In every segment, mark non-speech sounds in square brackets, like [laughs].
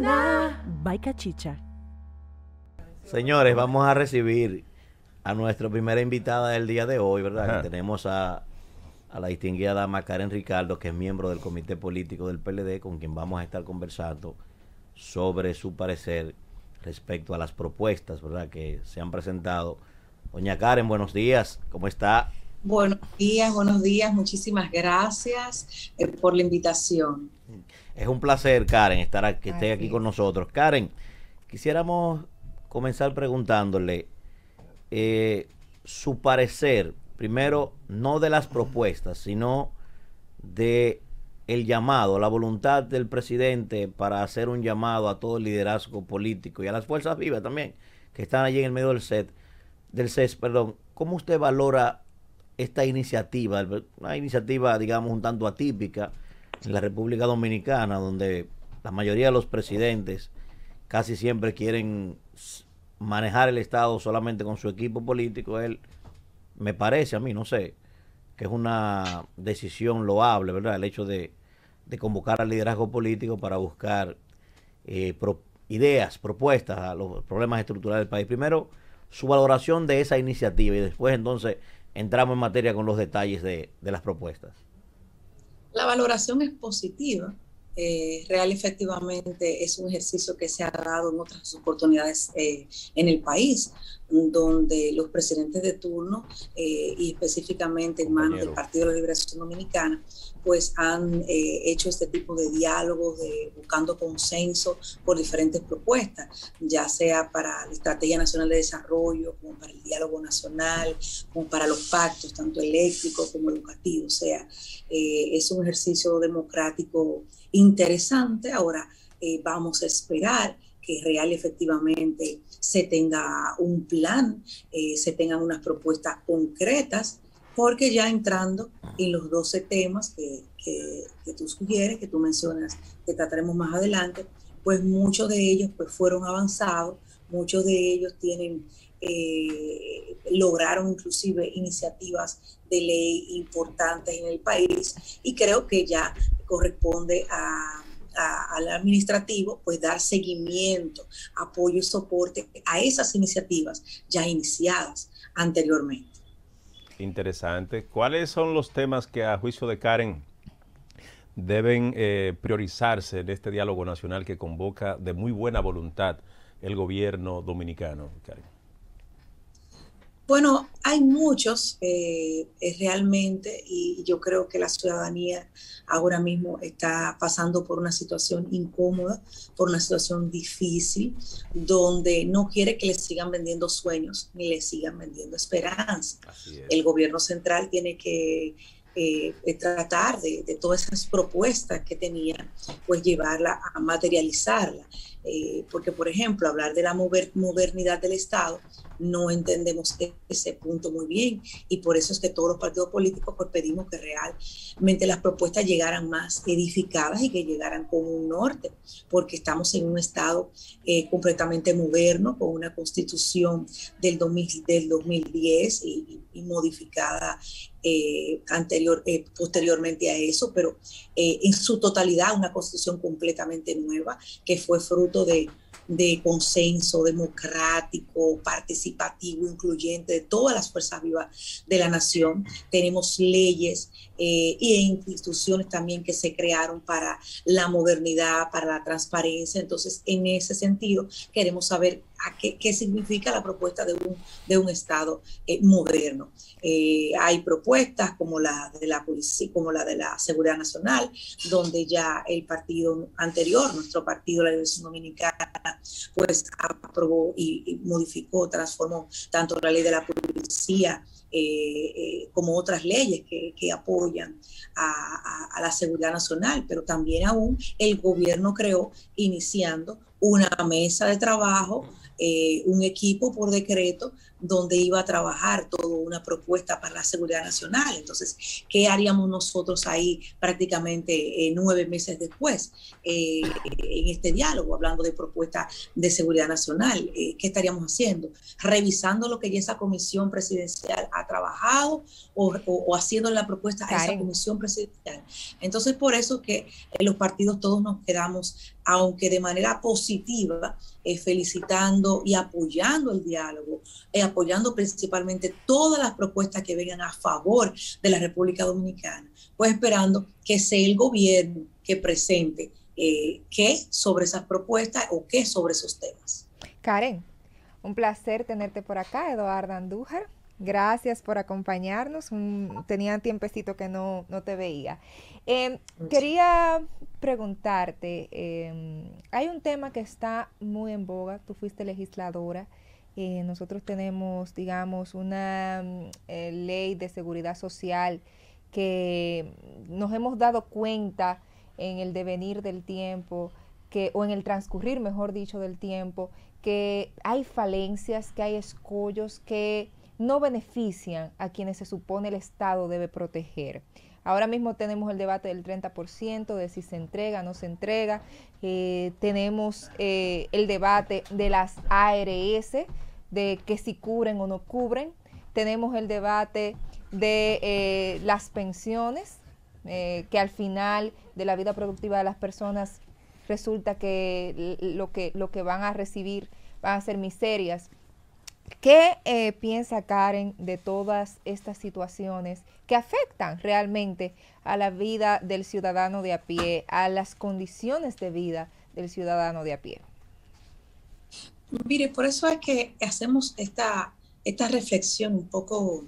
mañana. Bye, Cachicha. Señores, vamos a recibir a nuestra primera invitada del día de hoy, ¿verdad? tenemos a, a, la distinguida dama Karen Ricardo, que es miembro del comité político del PLD, con quien vamos a estar conversando sobre su parecer respecto a las propuestas, ¿verdad? Que se han presentado. Doña Karen, buenos días, ¿cómo está? Buenos días, buenos días, muchísimas gracias eh, por la invitación. Es un placer, Karen, estar que esté aquí con nosotros. Karen, quisiéramos comenzar preguntándole eh, su parecer, primero, no de las propuestas, sino de el llamado, la voluntad del presidente para hacer un llamado a todo el liderazgo político y a las fuerzas vivas también, que están allí en el medio del set, del CES, perdón. ¿Cómo usted valora esta iniciativa? Una iniciativa, digamos, un tanto atípica en la República Dominicana, donde la mayoría de los presidentes casi siempre quieren manejar el Estado solamente con su equipo político, él, me parece a mí, no sé, que es una decisión loable, ¿verdad? El hecho de, convocar al liderazgo político para buscar eh, ideas, propuestas a los problemas estructurales del país. Primero, su valoración de esa iniciativa y después entonces entramos en materia con los detalles de las propuestas. La valoración es positiva eh, real efectivamente es un ejercicio que se ha dado en otras oportunidades eh, en el país, donde los presidentes de turno eh, y específicamente en manos del Partido de la Liberación Dominicana, pues han hecho este tipo de diálogos, de, buscando consenso por diferentes propuestas, ya sea para la Estrategia Nacional de Desarrollo, como para el diálogo nacional, como para los pactos, tanto eléctricos como educativos. O sea, es un ejercicio democrático interesante. Ahora eh, vamos a esperar que real efectivamente se tenga un plan, eh, se tengan unas propuestas concretas, porque ya entrando en los 12 temas que, que, tú sugieres, que tú mencionas, que trataremos más adelante, pues muchos de ellos pues fueron avanzados, muchos de ellos tienen, eh, lograron inclusive iniciativas de ley importantes en el país y creo que ya corresponde al administrativo, pues dar seguimiento, apoyo y soporte a esas iniciativas ya iniciadas anteriormente. Interesante. ¿Cuáles son los temas que a juicio de Karen deben eh, priorizarse en este diálogo nacional que convoca de muy buena voluntad el gobierno dominicano, Karen? Bueno, hay muchos eh, realmente y yo creo que la ciudadanía ahora mismo está pasando por una situación incómoda, por una situación difícil, donde no quiere que le sigan vendiendo sueños ni le sigan vendiendo esperanza. El gobierno central tiene que eh, tratar de, de, todas esas propuestas que tenía, pues llevarla a materializarla. Eh, porque, por ejemplo, hablar de la modernidad del Estado, no entendemos ese punto muy bien. Y por eso es que todos los partidos políticos pues, pedimos que realmente las propuestas llegaran más edificadas y que llegaran con un norte, porque estamos en un Estado eh, completamente moderno, con una constitución del, 2000, del 2010 y, modificada eh, anterior, posteriormente a eso, pero en su totalidad una constitución completamente nueva que fue fruto de, consenso democrático, participativo, incluyente de todas las fuerzas vivas de la nación. Tenemos leyes e instituciones también que se crearon para la modernidad, para la transparencia. Entonces, en ese sentido, queremos saber qué, significa la propuesta de un, de un Estado eh, moderno. Eh, hay propuestas como la de la policía, como la de la Seguridad Nacional, donde ya el partido anterior, nuestro partido, la División Dominicana, pues aprobó y, modificó, transformó tanto la ley de la policía eh, como otras leyes que, apoyan a, a, la seguridad nacional, pero también aún el gobierno creó iniciando una mesa de trabajo eh, un equipo por decreto donde iba a trabajar toda una propuesta para la seguridad nacional. Entonces, ¿qué haríamos nosotros ahí prácticamente eh, nueve meses después eh, en este diálogo, hablando de propuesta de seguridad nacional? Eh, ¿Qué estaríamos haciendo? ¿Revisando lo que ya esa comisión presidencial ha trabajado o, o, haciendo la propuesta a esa comisión presidencial? Entonces, por eso que los partidos todos nos quedamos, aunque de manera positiva, felicitando y apoyando el diálogo, apoyando principalmente todas las propuestas que vengan a favor de la República Dominicana, pues esperando que sea el gobierno que presente eh, qué sobre esas propuestas o qué sobre esos temas. Karen, un placer tenerte por acá, Eduardo Andújar. Gracias por acompañarnos. tenía tiempecito que no, no te veía. Em, quería preguntarte, em, hay un tema que está muy en boga, tú fuiste legisladora eh, nosotros tenemos, digamos, una mm, eh, ley de seguridad social que nos hemos dado cuenta en el devenir del tiempo, que, o en el transcurrir, mejor dicho, del tiempo, que hay falencias, que hay escollos que no benefician a quienes se supone el Estado debe proteger. Ahora mismo tenemos el debate del 30%, de si se entrega no se entrega. Eh, tenemos el debate de las ARS, de que si cubren o no cubren. Tenemos el debate de eh, las pensiones, eh, que al final de la vida productiva de las personas resulta que lo que, lo que van a recibir van a ser miserias. ¿Qué eh, piensa Karen de todas estas situaciones que afectan realmente a la vida del ciudadano de a pie, a las condiciones de vida del ciudadano de a pie? Mire, por eso es que hacemos esta, esta reflexión un poco,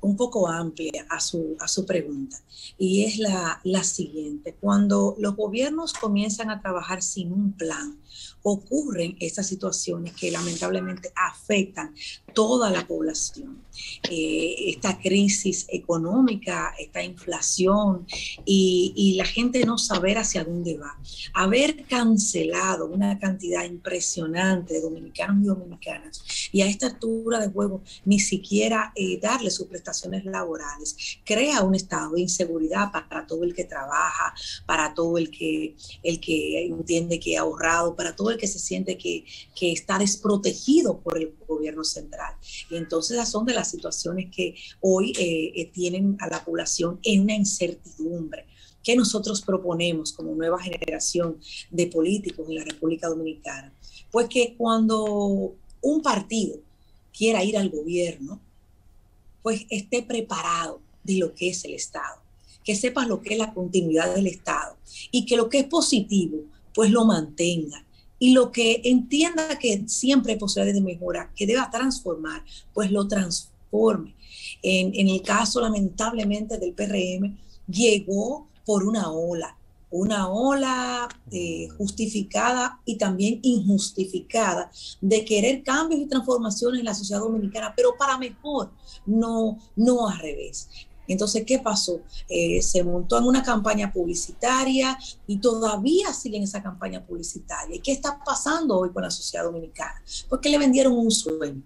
un poco amplia a su, a su pregunta. Y es la, la siguiente. Cuando los gobiernos comienzan a trabajar sin un plan, ocurren estas situaciones que lamentablemente afectan toda la población. Eh, esta crisis económica, esta inflación y, la gente no saber hacia dónde va. Haber cancelado una cantidad impresionante de dominicanos y dominicanas y a esta altura de juego ni siquiera eh, darle sus prestaciones laborales crea un estado de inseguridad para todo el que trabaja, para todo el que, el que entiende que ha ahorrado, para todo el que se siente que, que está desprotegido por el gobierno central. Y entonces esas son de las situaciones que hoy eh, eh, tienen a la población en una incertidumbre. ¿Qué nosotros proponemos como nueva generación de políticos en la República Dominicana? Pues que cuando un partido quiera ir al gobierno, pues esté preparado de lo que es el Estado, que sepa lo que es la continuidad del Estado y que lo que es positivo, pues lo mantenga y lo que entienda que siempre hay posibilidades de mejora, que deba transformar, pues lo transforme. En, el caso, lamentablemente, del PRM, llegó por una ola, una ola eh, justificada y también injustificada de querer cambios y transformaciones en la sociedad dominicana, pero para mejor, no, no al revés. Entonces, ¿qué pasó? Eh, se montó en una campaña publicitaria y todavía sigue en esa campaña publicitaria. ¿Y qué está pasando hoy con la sociedad dominicana? Porque le vendieron un sueño.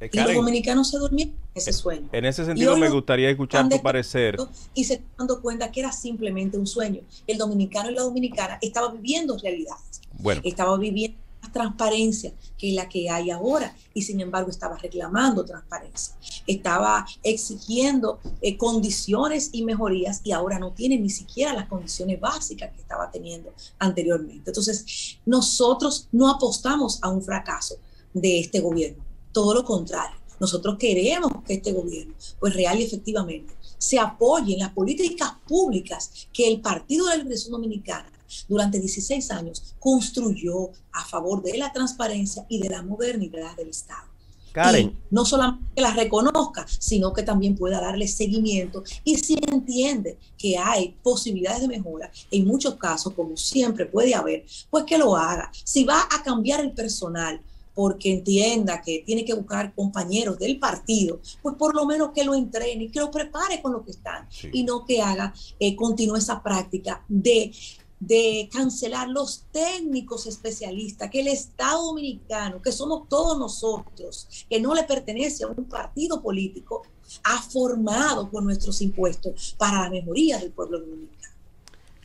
Eh, y los dominicanos se durmieron ese sueño. En ese sentido, me gustaría escuchar tu parecer. Y se dando cuenta que era simplemente un sueño. El dominicano y la dominicana estaba viviendo realidades. Bueno. Estaba viviendo transparencia que la que hay ahora y sin embargo estaba reclamando transparencia, estaba exigiendo eh, condiciones y mejorías y ahora no tiene ni siquiera las condiciones básicas que estaba teniendo anteriormente. Entonces, nosotros no apostamos a un fracaso de este gobierno, todo lo contrario. Nosotros queremos que este gobierno, pues real y efectivamente, se apoye en las políticas públicas que el Partido de la Liberación Dominicana durante 16 años construyó a favor de la transparencia y de la modernidad del Estado. Karen. no solamente que la reconozca, sino que también pueda darle seguimiento y si entiende que hay posibilidades de mejora, en muchos casos, como siempre puede haber, pues que lo haga. Si va a cambiar el personal, porque entienda que tiene que buscar compañeros del partido, pues por lo menos que lo entrene y que lo prepare con lo que están y no que haga, eh, continúe esa práctica de de cancelar los técnicos especialistas, que el Estado dominicano, que somos todos nosotros, que no le pertenece a un partido político, ha formado con nuestros impuestos para la mejoría del pueblo dominicano.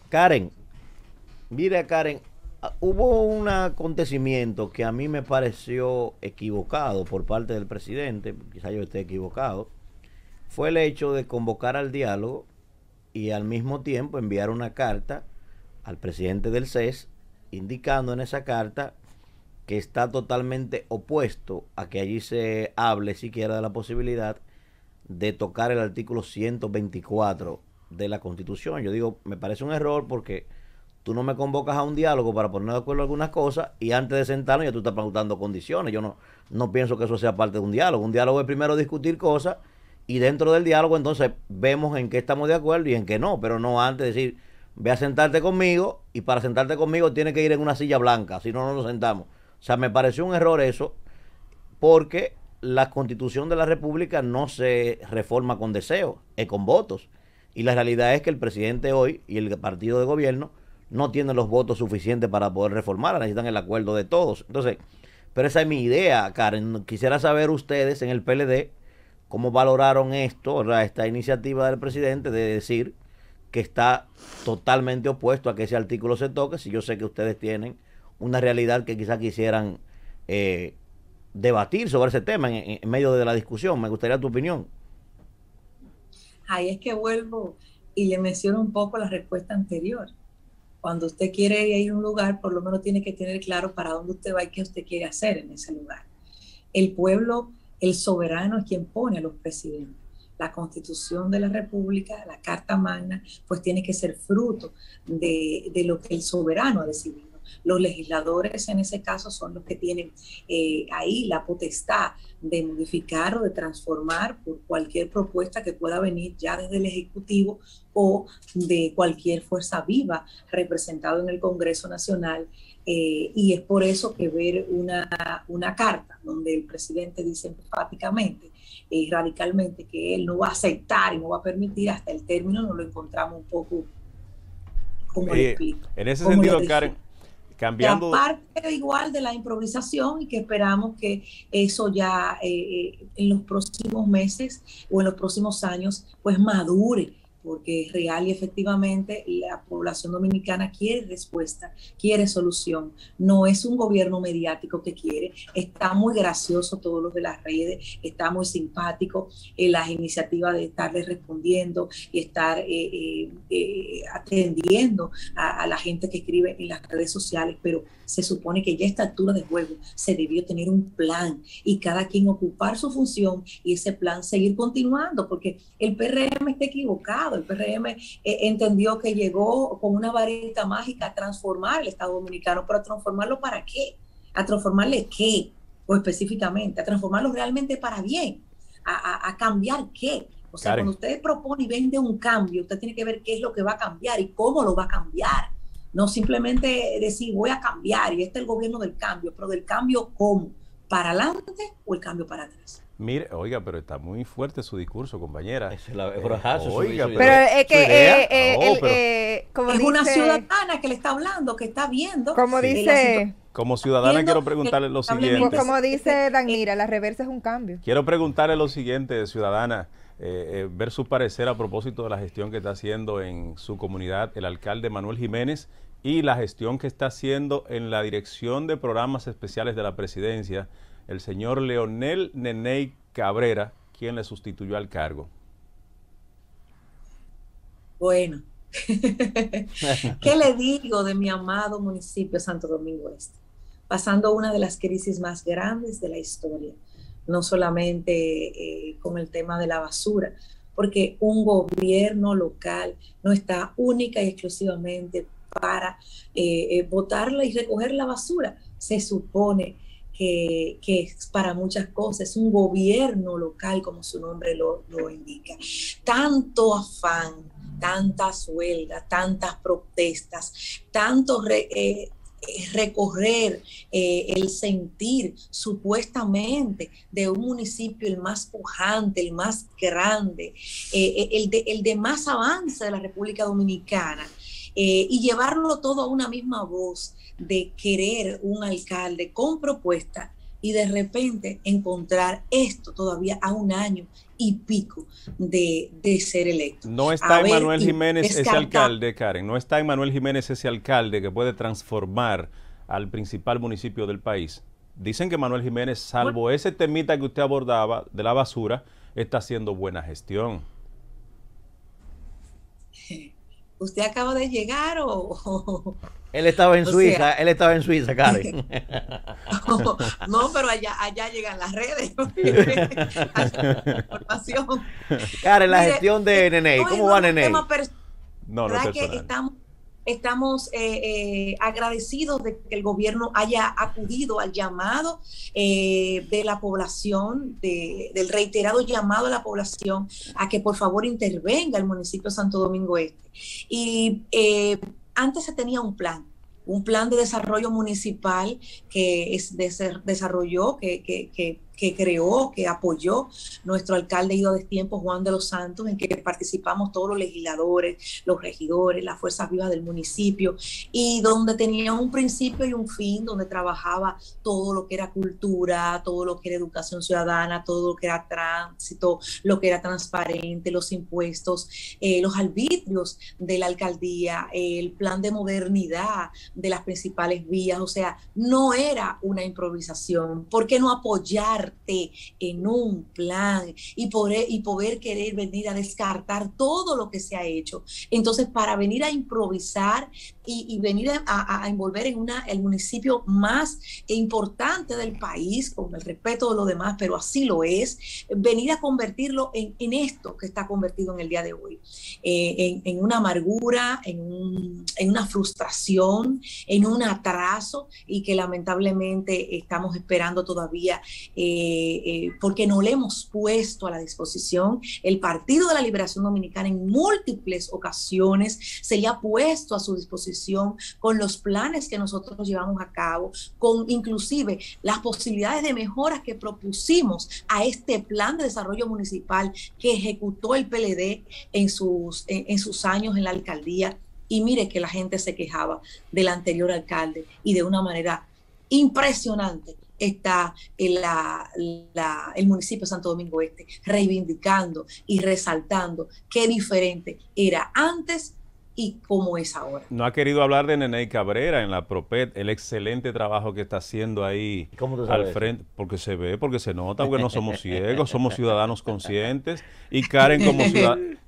Karen, mira Karen, ah, hubo un acontecimiento que a mí me pareció equivocado por parte del presidente, quizá yo esté equivocado, fue el hecho de convocar al diálogo y al mismo tiempo enviar una carta al presidente del CES indicando en esa carta que está totalmente opuesto a que allí se hable siquiera de la posibilidad de tocar el artículo 124 de la Constitución. Yo digo, me parece un error porque tú no me convocas a un diálogo para poner de acuerdo algunas cosas y antes de sentarnos ya tú estás preguntando condiciones. Yo no, no pienso que eso sea parte de un diálogo. Un diálogo es primero discutir cosas y dentro del diálogo entonces vemos en qué estamos de acuerdo y en qué no, pero no antes de decir, ve a sentarte conmigo y para sentarte conmigo tiene que ir en una silla blanca, si no, no nos sentamos. O sea, me pareció un error eso porque la constitución de la República no se reforma con deseo, es con votos. Y la realidad es que el presidente hoy y el partido de gobierno no tienen los votos suficientes para poder reformarla, necesitan el acuerdo de todos. Entonces, pero esa es mi idea, Karen. Quisiera saber ustedes en el PLD cómo valoraron esto, esta iniciativa del presidente de decir que está totalmente opuesto a que ese artículo se toque, si yo sé que ustedes tienen una realidad que quizás quisieran eh, debatir sobre ese tema en, medio de la discusión. Me gustaría tu opinión. Ahí es que vuelvo y le menciono un poco la respuesta anterior. Cuando usted quiere ir a un lugar, por lo menos tiene que tener claro para dónde usted va y qué usted quiere hacer en ese lugar. El pueblo, el soberano es quien pone a los presidentes. La constitución de la República, la Carta Magna, pues tiene que ser fruto de, lo que el soberano ha decidido. Los legisladores en ese caso son los que tienen eh, ahí la potestad de modificar o de transformar por cualquier propuesta que pueda venir ya desde el Ejecutivo o de cualquier fuerza viva representada en el Congreso Nacional. Eh, y es por eso que ver una, una carta donde el presidente dice enfáticamente y radicalmente que él no va a aceptar y no va a permitir hasta el término, nos lo encontramos un poco como eh, En ese sentido, Karen, Cambiando. parte igual de la improvisación y que esperamos que eso ya eh, eh, en los próximos meses o en los próximos años pues madure porque es real y efectivamente la población dominicana quiere respuesta, quiere solución. No es un gobierno mediático que quiere. Está muy gracioso todos los de las redes, está muy simpático en las iniciativas de estarle respondiendo y estar eh, eh, eh, atendiendo a, a la gente que escribe en las redes sociales, pero se supone que ya a esta altura de juego se debió tener un plan y cada quien ocupar su función y ese plan seguir continuando, porque el PRM está equivocado, el PRM eh, entendió que llegó con una varita mágica a transformar el Estado Dominicano, pero a transformarlo para qué, a transformarle qué, o específicamente, a transformarlo realmente para bien, a, cambiar qué. O sea, cuando usted propone y vende un cambio, usted tiene que ver qué es lo que va a cambiar y cómo lo va a cambiar no simplemente decir voy a cambiar y este es el gobierno del cambio, pero del cambio cómo, para adelante o el cambio para atrás. Mire, oiga, pero está muy fuerte su discurso, compañera. Es la, oiga, pero, es que eh, eh, eh, como es una ciudadana que le está hablando, que está viendo. Como dice. Como ciudadana quiero preguntarle lo siguiente. Como dice Danira, la reversa es un cambio. Quiero preguntarle lo siguiente, ciudadana. ver su parecer a propósito de la gestión que está haciendo en su comunidad el alcalde Manuel Jiménez y la gestión que está haciendo en la Dirección de Programas Especiales de la Presidencia el señor Leonel Neney Cabrera, quien le sustituyó al cargo. Bueno, [laughs] ¿qué le digo de mi amado municipio Santo Domingo Este? Pasando una de las crisis más grandes de la historia, no solamente eh, con el tema de la basura, porque un gobierno local no está única y exclusivamente para eh, eh, botarla y recoger la basura. Se supone que, es para muchas cosas, un gobierno local, como su nombre lo, indica. Tanto afán, tantas huelgas, tantas protestas, tanto eh, recorrer el sentir supuestamente de un municipio el más pujante, el más grande, el, de, el de más avance de la República Dominicana eh, y llevarlo todo a una misma voz de querer un alcalde con propuesta y de repente encontrar esto todavía a un año y pico de, ser electo. No está en Manuel Jiménez ese alcalde, Karen, no está en Manuel Jiménez ese alcalde que puede transformar al principal municipio del país. Dicen que Manuel Jiménez, salvo ese temita que usted abordaba de la basura, está haciendo buena gestión. ¿Usted acaba de llegar o...? Él estaba en Suiza, él estaba en Suiza, Karen. [laughs] no, pero allá, allá llegan las redes. [laughs] información. Karen, la gestión de Nene, ¿cómo va Nene? No, no, que estamos estamos eh, eh, agradecidos de que el gobierno haya acudido al llamado eh, de la población, del reiterado llamado a la población a que por favor intervenga el municipio de Santo Domingo Este. Y antes se tenía un plan, un plan de desarrollo municipal que es, desarrolló, que, que que creó, que apoyó nuestro alcalde Ido de Tiempo, Juan de los Santos, en que participamos todos los legisladores, los regidores, las fuerzas vivas del municipio, y donde tenía un principio y un fin, donde trabajaba todo lo que era cultura, todo lo que era educación ciudadana, todo lo que era tránsito, lo que era transparente, los impuestos, eh, los arbitrios de la alcaldía, el plan de modernidad de las principales vías, o sea, no era una improvisación. ¿Por qué no apoyar? En un plan y poder, y poder querer venir a descartar todo lo que se ha hecho. Entonces, para venir a improvisar y, venir a, envolver en una, el municipio más importante del país, con el respeto de los demás, pero así lo es, venir a convertirlo en, esto que está convertido en el día de hoy, eh, en, una amargura, en, en una frustración, en un atraso y que lamentablemente estamos esperando todavía, eh, eh, porque no le hemos puesto a la disposición el Partido de la Liberación Dominicana en múltiples ocasiones se le ha puesto a su disposición con los planes que nosotros llevamos a cabo, con inclusive las posibilidades de mejoras que propusimos a este plan de desarrollo municipal que ejecutó el PLD en sus, en, sus años en la alcaldía. Y mire que la gente se quejaba del anterior alcalde y de una manera impresionante está el, el, municipio de Santo Domingo Este reivindicando y resaltando qué diferente era antes y cómo es ahora. No ha querido hablar de Nene Cabrera en la Propet, el excelente trabajo que está haciendo ahí al frente, porque se ve, porque se nota, porque no somos ciegos, somos ciudadanos conscientes. Y Karen, como,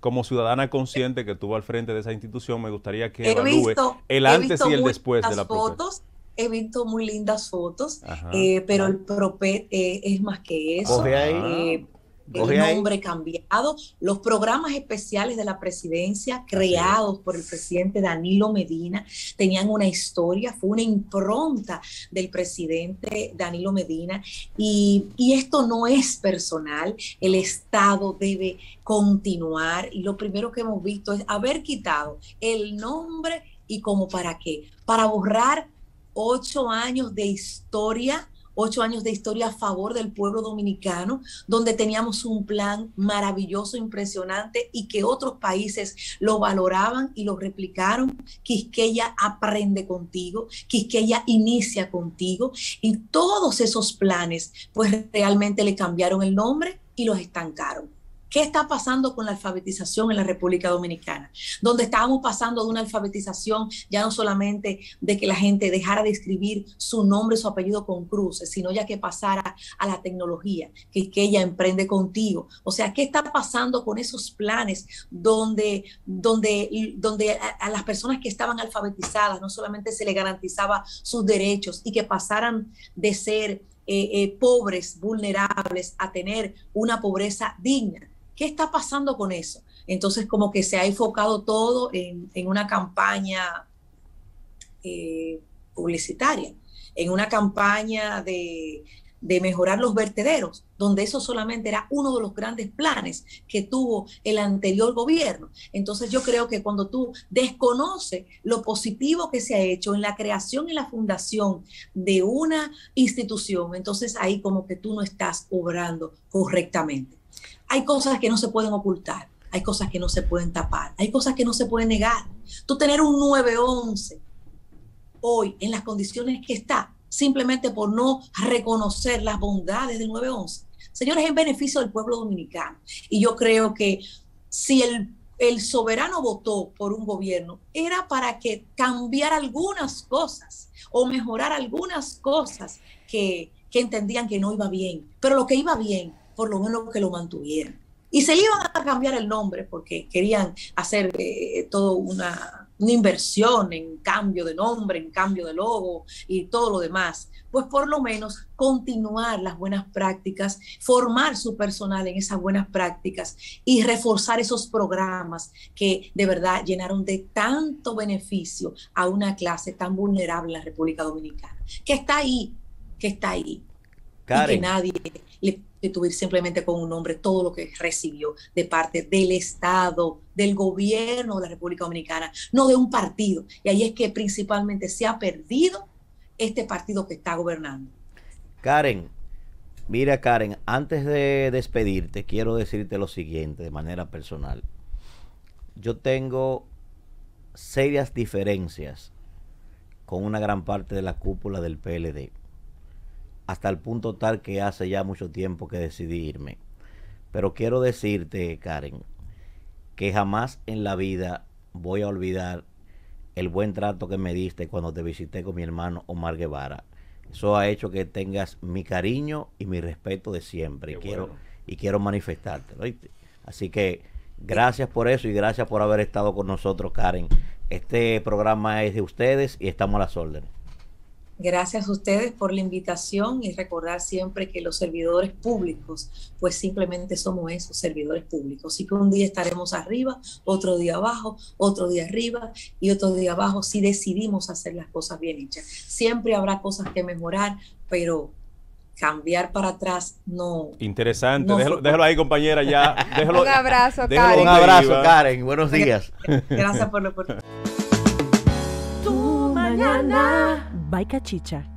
como ciudadana consciente que estuvo al frente de esa institución, me gustaría que evalúe el antes y el después de la fotos. He visto muy lindas fotos, eh, pero el Propet eh, es más que eso. Eh, el nombre cambiado, los programas especiales de la presidencia creados por el presidente Danilo Medina tenían una historia, fue una impronta del presidente Danilo Medina y, y esto no es personal, el Estado debe continuar y lo primero que hemos visto es haber quitado el nombre y como para qué, para borrar ocho años de historia ocho años de historia a favor del pueblo dominicano, donde teníamos un plan maravilloso, impresionante y que otros países lo valoraban y lo replicaron. Quisqueya aprende contigo, Quisqueya inicia contigo y todos esos planes pues realmente le cambiaron el nombre y los estancaron. ¿Qué está pasando con la alfabetización en la República Dominicana? Donde estábamos pasando de una alfabetización ya no solamente de que la gente dejara de escribir su nombre, su apellido con cruces, sino ya que pasara a la tecnología, que, ella emprende contigo. O sea, ¿qué está pasando con esos planes donde, donde, donde a, las personas que estaban alfabetizadas no solamente se les garantizaba sus derechos y que pasaran de ser eh, eh, pobres, vulnerables, a tener una pobreza digna? ¿Qué está pasando con eso? Entonces, como que se ha enfocado todo en, una campaña eh, publicitaria, en una campaña de, de mejorar los vertederos, donde eso solamente era uno de los grandes planes que tuvo el anterior gobierno. Entonces yo creo que cuando tú desconoces lo positivo que se ha hecho en la creación y la fundación de una institución, entonces ahí como que tú no estás obrando correctamente. Hay cosas que no se pueden ocultar, hay cosas que no se pueden tapar, hay cosas que no se pueden negar. Tú tener un 911 hoy en las condiciones que está, simplemente por no reconocer las bondades del 911. Señores, en beneficio del pueblo dominicano. Y yo creo que si el, soberano votó por un gobierno, era para que cambiara algunas cosas o mejorar algunas cosas que, que entendían que no iba bien. Pero lo que iba bien, por lo menos que lo mantuvieran. Y se iban a cambiar el nombre porque querían hacer eh, todo una una inversión en cambio de nombre, en cambio de logo y todo lo demás, pues por lo menos continuar las buenas prácticas, formar su personal en esas buenas prácticas y reforzar esos programas que de verdad llenaron de tanto beneficio a una clase tan vulnerable en la República Dominicana, que está ahí, que está ahí. Y que nadie le tuviera simplemente con un nombre todo lo que recibió de parte del Estado, del gobierno de la República Dominicana, no de un partido. Y ahí es que principalmente se ha perdido este partido que está gobernando. Karen, mira Karen, antes de despedirte, quiero decirte lo siguiente de manera personal. Yo tengo serias diferencias con una gran parte de la cúpula del PLD hasta el punto tal que hace ya mucho tiempo que decidí irme. Pero quiero decirte, Karen, que jamás en la vida voy a olvidar el buen trato que me diste cuando te visité con mi hermano Omar Guevara. Eso ha hecho que tengas mi cariño y mi respeto de siempre. y quiero, y quiero manifestarte. Así que gracias por eso y gracias por haber estado con nosotros, Karen. Este programa es de ustedes y estamos a las órdenes. Gracias a ustedes por la invitación y recordar siempre que los servidores públicos, pues simplemente somos esos servidores públicos. Y que un día estaremos arriba, otro día abajo, otro día arriba y otro día abajo si decidimos hacer las cosas bien hechas. Siempre habrá cosas que mejorar, pero cambiar para atrás no. Interesante, déjalo, ahí, compañera, ya. [laughs] un abrazo, Karen. Un abrazo, Karen. Buenos días. Gracias por la oportunidad. Tu mañana. Baica Chicha.